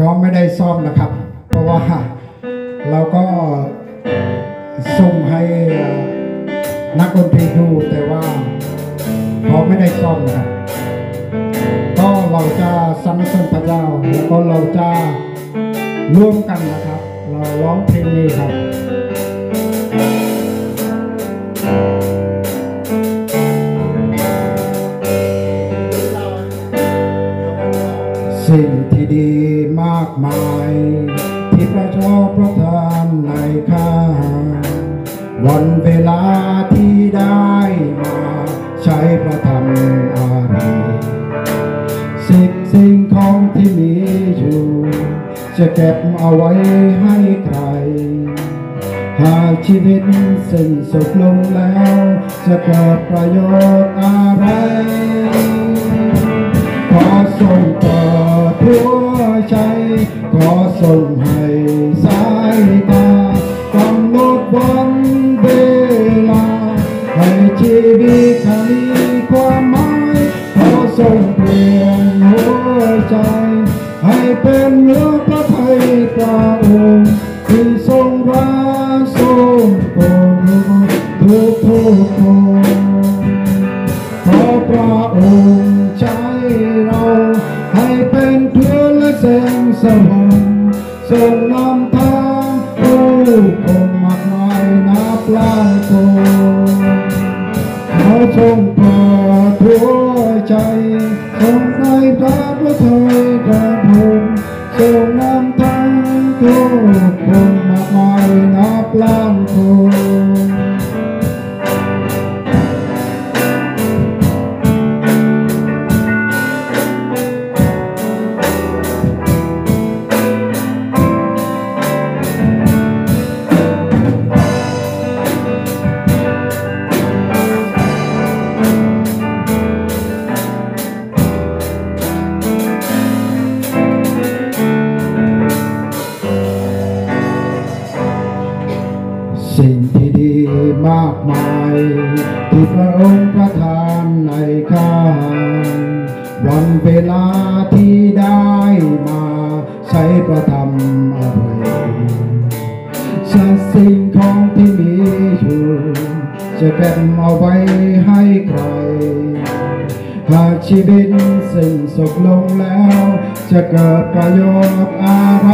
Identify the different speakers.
Speaker 1: ก็ไม่ได้ซ่อมนะครับ เพราะว่าเราก็ส่งให้นักดนตรีดูแต่ว่าเขาไม่ได้ซ่อมนะครับก็เราจะสรรเสริญพระเจ้าแล้วก็เราจะร่วมกันนะครับ เราร้องเพลงนี้ครับ สิ่งที่ดีมากมาย ที่พระเจ้าประทานในข้า วันเวลาที่ได้มา ใช้ประทำอะไรสิ่งสิ่งของที่มีอยู่ จะเก็บเอาไว้ให้ใคร หากชีวิตสิ้นสุดลงแล้ว จะเกิดประโยชน์อะไร ขอส่งให้สายตากำหนดวันเวลา ให้ชีวิตข้ามีความหมายขอส่งเปลี่ยนหัวใจ ให้เป็นเนื้อพระทัยพระองค์ที่ทรงรักทรงโปรดทุกทุกคน ส่งนำทางผู้คนมากมายนับล้านคนเขาทรงโปรดทั่วใจทรงในพระประทัย มากมายที่พระองค์ประทานในข้าวันเวลาที่ได้มาใช้ประทำอะไรสักสิ่งของที่มีอยู่จะเก็บเอาไว้ให้ใคร หากชีวิตสิ้นสุดลงแล้ว จะเกิดประโยชน์อะไร